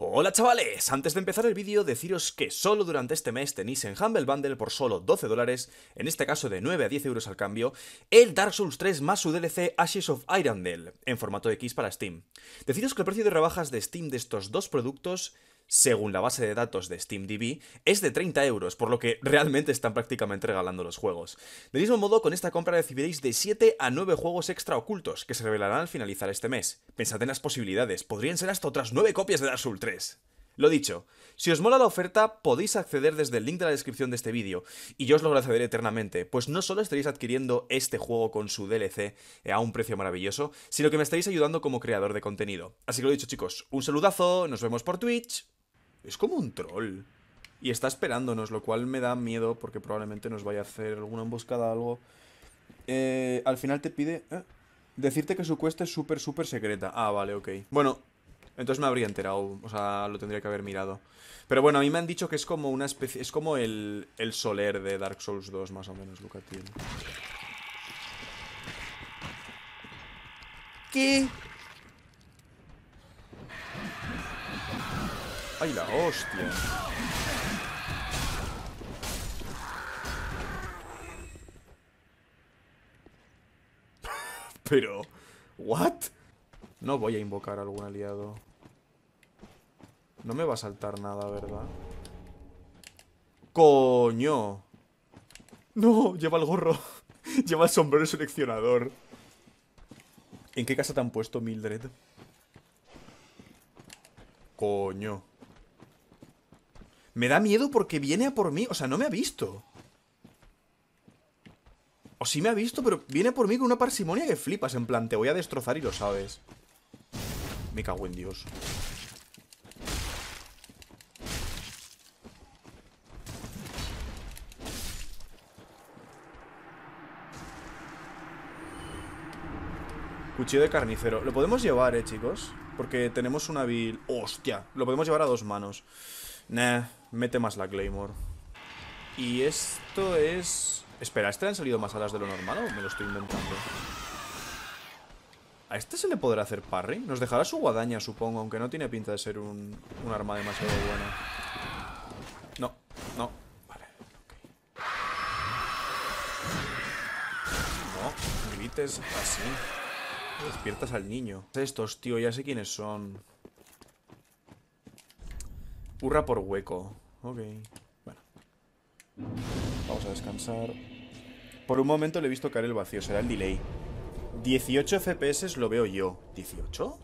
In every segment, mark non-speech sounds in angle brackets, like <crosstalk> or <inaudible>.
Hola chavales, antes de empezar el vídeo deciros que solo durante este mes tenéis en Humble Bundle por solo 12 dólares, en este caso de 9 a 10 euros al cambio, el Dark Souls 3 más su DLC Ashes of Irondale, en formato X para Steam. Deciros que el precio de rebajas de Steam de estos dos productos según la base de datos de SteamDB, es de 30 euros, por lo que realmente están prácticamente regalando los juegos. Del mismo modo, con esta compra recibiréis de 7 a 9 juegos extra ocultos, que se revelarán al finalizar este mes. Pensad en las posibilidades, podrían ser hasta otras 9 copias de Dark Souls 3. Lo dicho, si os mola la oferta, podéis acceder desde el link de la descripción de este vídeo, y yo os lo agradeceré eternamente, pues no solo estaréis adquiriendo este juego con su DLC a un precio maravilloso, sino que me estaréis ayudando como creador de contenido. Así que lo dicho chicos, un saludazo, nos vemos por Twitch, es como un troll. Y está esperándonos, lo cual me da miedo porque probablemente nos vaya a hacer alguna emboscada o algo. Eh, al final te pide eh, decirte que su cuesta es súper, súper secreta. Ah, vale, ok. Bueno, entonces me habría enterado. O sea, lo tendría que haber mirado. Pero bueno, a mí me han dicho que es como una especie... Es como el, el Soler de Dark Souls 2, más o menos, Lucatiel. ¿Qué? ¡Ay, la hostia! <laughs> Pero... ¿What? No voy a invocar a algún aliado. No me va a saltar nada, ¿verdad? ¡Coño! ¡No! Lleva el gorro. <laughs> lleva el sombrero seleccionador. ¿En qué casa te han puesto, Mildred? Coño. Me da miedo porque viene a por mí. O sea, no me ha visto. O sí me ha visto, pero viene por mí con una parsimonia que flipas. En plan, te voy a destrozar y lo sabes. Me cago en Dios. Cuchillo de carnicero. Lo podemos llevar, eh, chicos. Porque tenemos una vil... ¡Hostia! Lo podemos llevar a dos manos. Nah, mete más la Claymore. Y esto es... Espera, ¿este han salido más alas de lo normal o me lo estoy inventando? ¿A este se le podrá hacer parry? Nos dejará su guadaña, supongo, aunque no tiene pinta de ser un, un arma demasiado buena. No, no. Vale, ok. No, grites así. Despiertas al niño. Estos, tío, ya sé quiénes son. Hurra por hueco. Ok. Bueno. Vamos a descansar. Por un momento le he visto caer el vacío. Será el delay. 18 FPS lo veo yo. ¿18?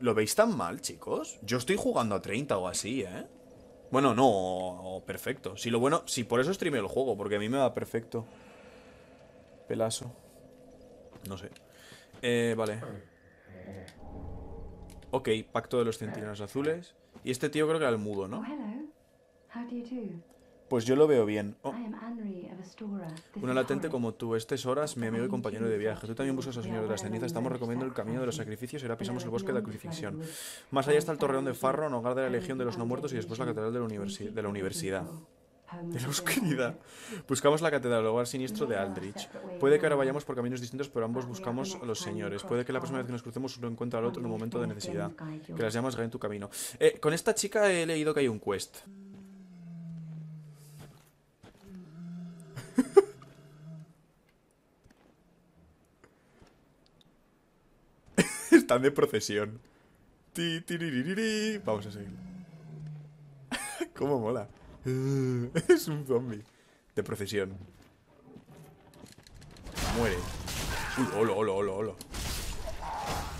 ¿Lo veis tan mal, chicos? Yo estoy jugando a 30 o así, ¿eh? Bueno, no, perfecto. Si lo bueno, si por eso streameo el juego, porque a mí me va perfecto. Pelazo. No sé. Eh, vale. Ok, pacto de los centinelas azules. Y este tío creo que era el mudo, ¿no? Pues yo lo veo bien. Oh. Una latente como tú. Este es Horas, mi amigo y compañero de viaje. Tú también buscas al Señor de las Cenizas. Estamos recomiendo el camino de los sacrificios y ahora pisamos el bosque de la crucifixión. Más allá está el torreón de Farron, hogar de la Legión de los No Muertos y después la catedral de la, de la universidad. De la oscuridad. Buscamos la catedral, el hogar siniestro de Aldrich. Puede que ahora vayamos por caminos distintos, pero ambos buscamos a los señores. Puede que la próxima vez que nos crucemos uno encuentre al otro en un momento de necesidad. Que las llamas en tu camino. Eh, con esta chica he leído que hay un quest. <laughs> Están de procesión. Vamos a seguir. <laughs> ¿Cómo mola? <laughs> es un zombie. De procesión. Muere. Uy, hola, hola, hola, hola.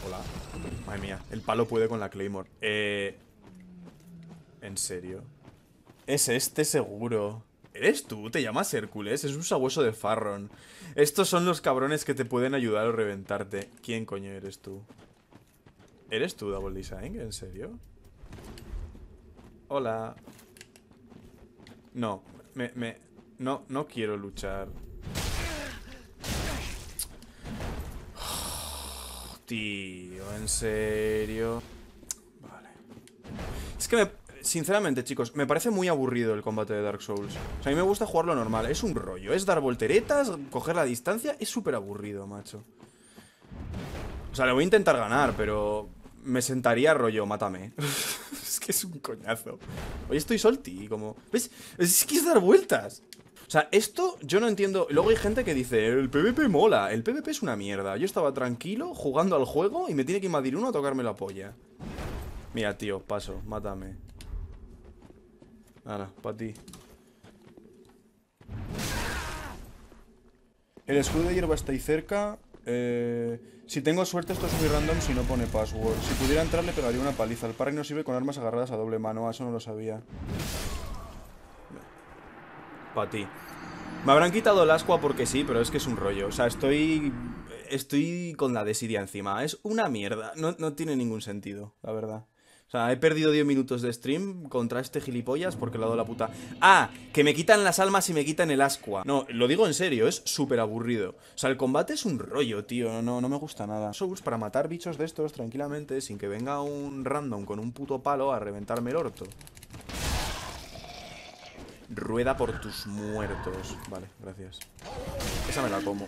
Hola. Madre mía, el palo puede con la Claymore. Eh... ¿En serio? Es este seguro. ¿Eres tú? ¿Te llamas Hércules? Es un sabueso de Farron. Estos son los cabrones que te pueden ayudar o reventarte. ¿Quién coño eres tú? ¿Eres tú, Double Design? ¿En serio? Hola. No, me, me... No, no quiero luchar. <sighs> tío, en serio. Vale. Es que me... Sinceramente, chicos, me parece muy aburrido el combate de Dark Souls. O sea, a mí me gusta jugarlo normal. Es un rollo. Es dar volteretas, coger la distancia. Es súper aburrido, macho. O sea, le voy a intentar ganar, pero... me sentaría rollo, mátame. <laughs> es que es un coñazo. Hoy estoy solti, como... ¿Ves? Es que es dar vueltas. O sea, esto yo no entiendo. Luego hay gente que dice, el PvP mola. El PvP es una mierda. Yo estaba tranquilo jugando al juego y me tiene que invadir uno a tocarme la polla. Mira, tío, paso, mátame. Ahora, para ti. El escudo de hierba está ahí cerca. Eh, si tengo suerte, esto es muy random si no pone password. Si pudiera entrar, le pegaría una paliza. El parry no sirve con armas agarradas a doble mano. Ah, eso no lo sabía. Para ti. Me habrán quitado el ascua porque sí, pero es que es un rollo. O sea, estoy. Estoy con la desidia encima. Es una mierda. No, no tiene ningún sentido, la verdad. O sea, he perdido 10 minutos de stream contra este gilipollas porque le ha dado la puta... ¡Ah! Que me quitan las almas y me quitan el ascua. No, lo digo en serio, es súper aburrido. O sea, el combate es un rollo, tío. No, no me gusta nada. Souls para matar bichos de estos tranquilamente sin que venga un random con un puto palo a reventarme el orto. Rueda por tus muertos. Vale, gracias. Esa me la como.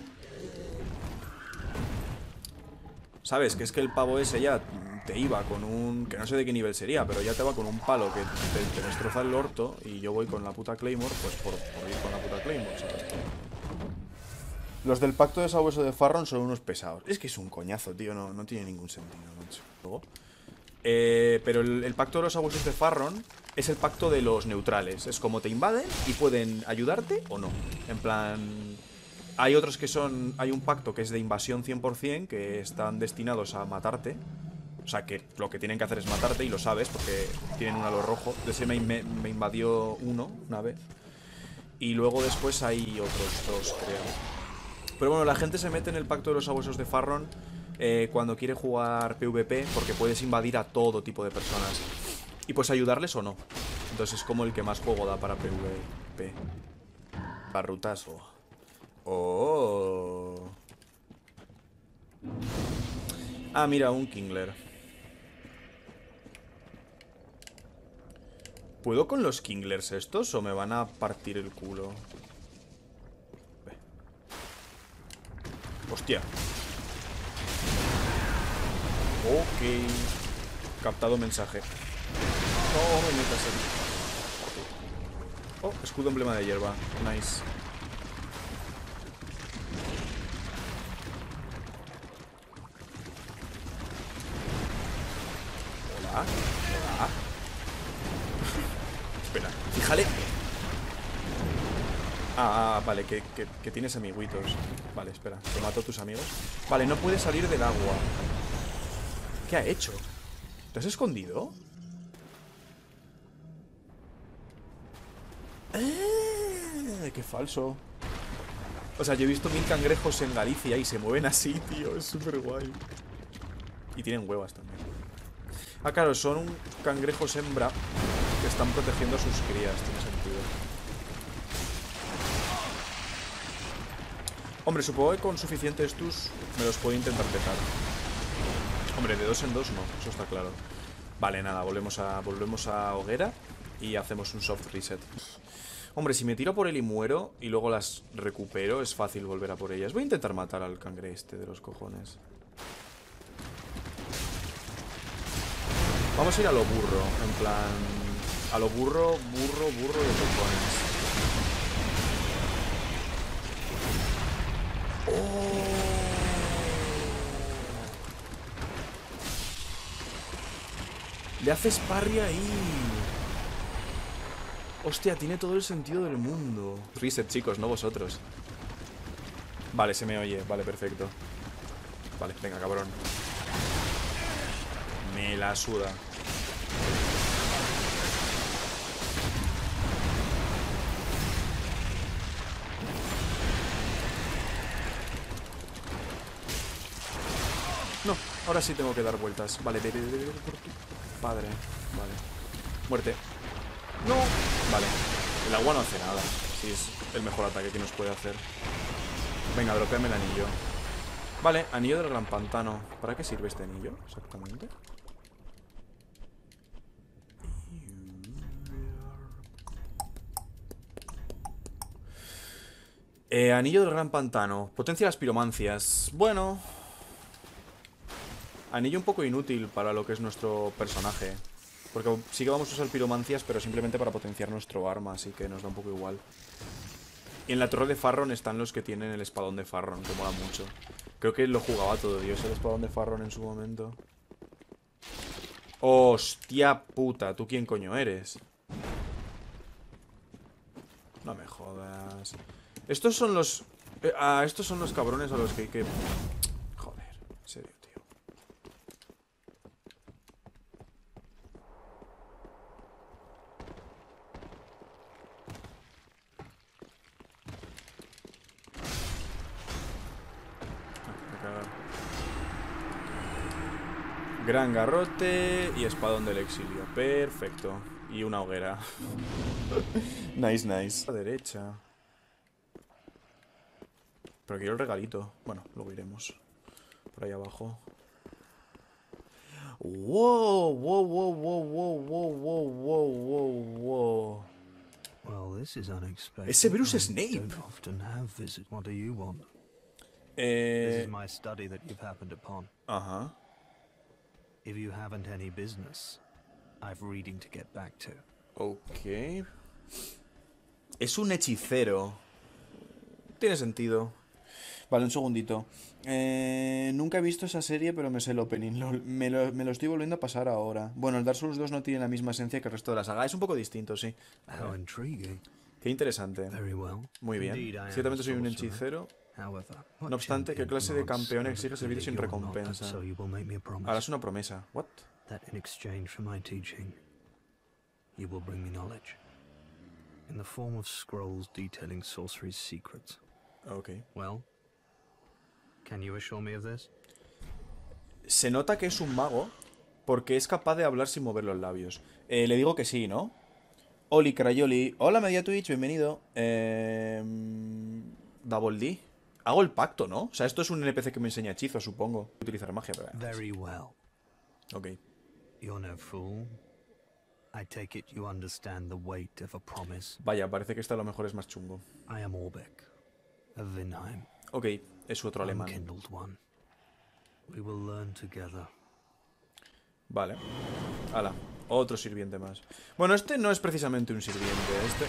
¿Sabes? Que es que el pavo ese ya te iba con un... Que no sé de qué nivel sería, pero ya te va con un palo que te, destroza el orto y yo voy con la puta Claymore, pues por, ir con la puta Claymore, ¿sabes? Los del pacto de sabueso de Farron son unos pesados. Es que es un coñazo, tío, no, no tiene ningún sentido, Luego, eh, pero el, pacto de los sabuesos de Farron es el pacto de los neutrales. Es como te invaden y pueden ayudarte o no. En plan... Hay otros que son... Hay un pacto que es de invasión 100%, que están destinados a matarte. O sea, que lo que tienen que hacer es matarte y lo sabes porque tienen un halo rojo. De ese me, invadió uno una vez. Y luego después hay otros dos, creo. Pero bueno, la gente se mete en el pacto de los abuesos de Farron eh, cuando quiere jugar PvP porque puedes invadir a todo tipo de personas. Y puedes ayudarles o no. Entonces es como el que más juego da para PvP. Barrutazo. Oh. Ah, mira, un Kingler. ¿Puedo con los Kinglers estos o me van a partir el culo? Hostia. Ok. Captado mensaje. No me metas Oh, escudo emblema de hierba. Nice. Hola. Hola. Espera, fíjale. Ah, ah vale, que, tienes amiguitos. Vale, espera, te mato a tus amigos. Vale, no puede salir del agua. ¿Qué ha hecho? ¿Te has escondido? ¡Eh! ¡Qué falso! O sea, yo he visto mil cangrejos en Galicia y se mueven así, tío. Es súper guay. Y tienen huevas también. Ah, claro, son cangrejos hembra que están protegiendo a sus crías, tiene sentido. Hombre, supongo que con suficientes tus me los puedo intentar petar. Hombre, de dos en dos no, eso está claro. Vale, nada, volvemos a, volvemos a hoguera y hacemos un soft reset. Hombre, si me tiro por él y muero y luego las recupero, es fácil volver a por ellas. Voy a intentar matar al cangre este de los cojones. Vamos a ir a lo burro, en plan... A lo burro, burro, burro de cojones. Oh. Le haces parry ahí. Hostia, tiene todo el sentido del mundo. Reset, chicos, no vosotros. Vale, se me oye. Vale, perfecto. Vale, venga, cabrón. Me la suda. No, ahora sí tengo que dar vueltas. Vale, por tu padre. Vale. Muerte. No. Vale. El agua no hace nada. Sí, es el mejor ataque que nos puede hacer. Venga, dropeame el anillo. Vale, anillo del gran pantano. ¿Para qué sirve este anillo exactamente? Eh, anillo del gran pantano. Potencia las piromancias. Bueno, Anillo un poco inútil para lo que es nuestro personaje. Porque sí que vamos a usar piromancias, pero simplemente para potenciar nuestro arma, así que nos da un poco igual. Y en la torre de Farron están los que tienen el espadón de Farron, que mola mucho. Creo que lo jugaba todo Dios el espadón de Farron en su momento. Hostia puta, ¿tú quién coño eres? No me jodas. Estos son los... Eh, ah, estos son los cabrones a los que hay que... Joder, en serio, tío. Ah, Gran garrote y espadón del exilio. Perfecto. Y una hoguera. <laughs> nice, nice. A la derecha. Pero quiero el regalito. Bueno, luego iremos. Por ahí abajo. Wow, wow, wow, wow, wow, wow, wow, wow, wow, wow. Well, this is unexpected. Ese Bruce I Snape. Don't often have visit. What do you want? This Eh. is my study that you've happened upon. Ajá. If you haven't any business, I've reading to get back to. Ok. Es un hechicero. Tiene sentido. Vale, un segundito. Eh, nunca he visto esa serie, pero me sé el opening. Lo- me, lo, me lo estoy volviendo a pasar ahora. Bueno, el Dark Souls 2 no tiene la misma esencia que el resto de la saga. Es un poco distinto, sí. How intriguing. Qué interesante. Muy bien. Ciertamente soy un hechicero. No obstante, ¿qué clase de campeón exige servicio sin recompensa? Es una promesa. ¿What? you will bring me knowledge in the form of scrolls detailing sorcery's secrets. Ok. Well, can you assure me of this? Se nota que es un mago porque es capaz de hablar sin mover los labios. Eh, le digo que sí, ¿no? Oli Crayoli. Hola, Media Twitch, bienvenido. Eh, Double D. Hago el pacto, ¿no? O sea, esto es un NPC que me enseña hechizos, supongo. Utilizar magia, pero... Very well. Ok. You're no fool. I take it you understand the weight of a promise. Vaya, parece que esta a lo mejor es más chungo. I am Orbeck, of Vinheim, Ok, es otro alemán. Vale. Hala, otro sirviente más. Bueno, este no es precisamente un sirviente. Este...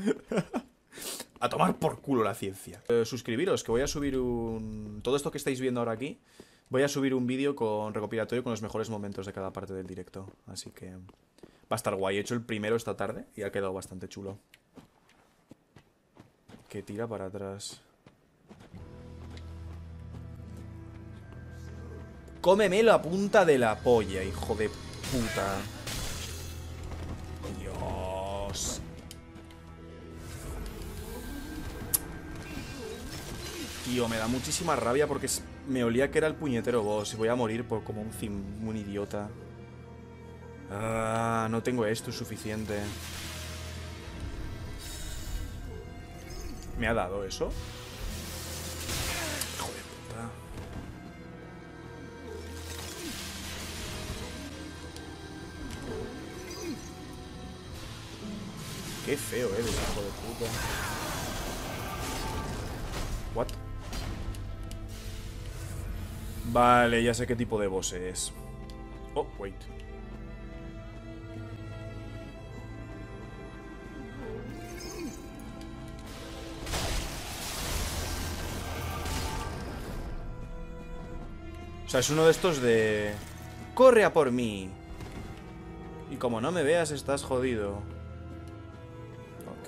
<laughs> A tomar por culo la ciencia. Eh, suscribiros, que voy a subir un... Todo esto que estáis viendo ahora aquí, voy a subir un vídeo con recopilatorio con los mejores momentos de cada parte del directo. Así que a estar guay. He hecho el primero esta tarde y ha quedado bastante chulo. Que tira para atrás. Cómeme la punta de la polla, hijo de puta. Dios. Tío, me da muchísima rabia porque me olía que era el puñetero boss y voy a morir por como un idiota. Ah, no tengo esto suficiente. ¿Me ha dado eso? Hijo de puta. Qué feo eres, hijo de puta. What? Vale, ya sé qué tipo de boss es. Oh, wait. O sea, es uno de estos de... ¡Corre a por mí! Y como no me veas, estás jodido. Ok.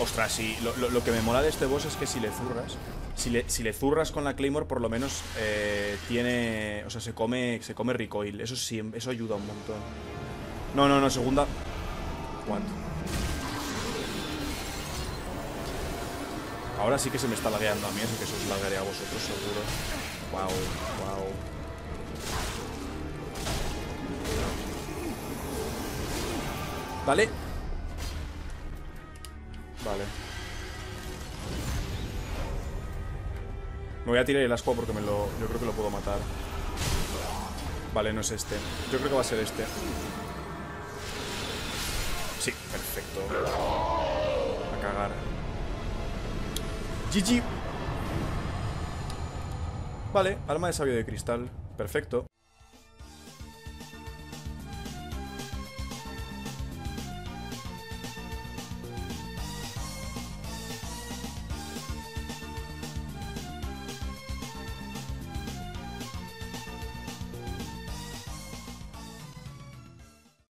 Ostras, sí, lo, lo- que me mola de este boss es que si le zurras, si le, si le zurras con la Claymore, por lo menos eh, tiene. O sea, se come, se come recoil. Eso sí, eso ayuda un montón. No, no, no, segunda. What? Ahora sí que se me está lagueando a mí, así que se os laguearé a vosotros, seguro. Wow, wow. Vale. Vale. Me voy a tirar el asco porque me lo, yo creo que lo puedo matar. Vale, no es este. Yo creo que va a ser este. Sí, perfecto. A cagar. GG. Vale, alma de sabio de cristal. Perfecto.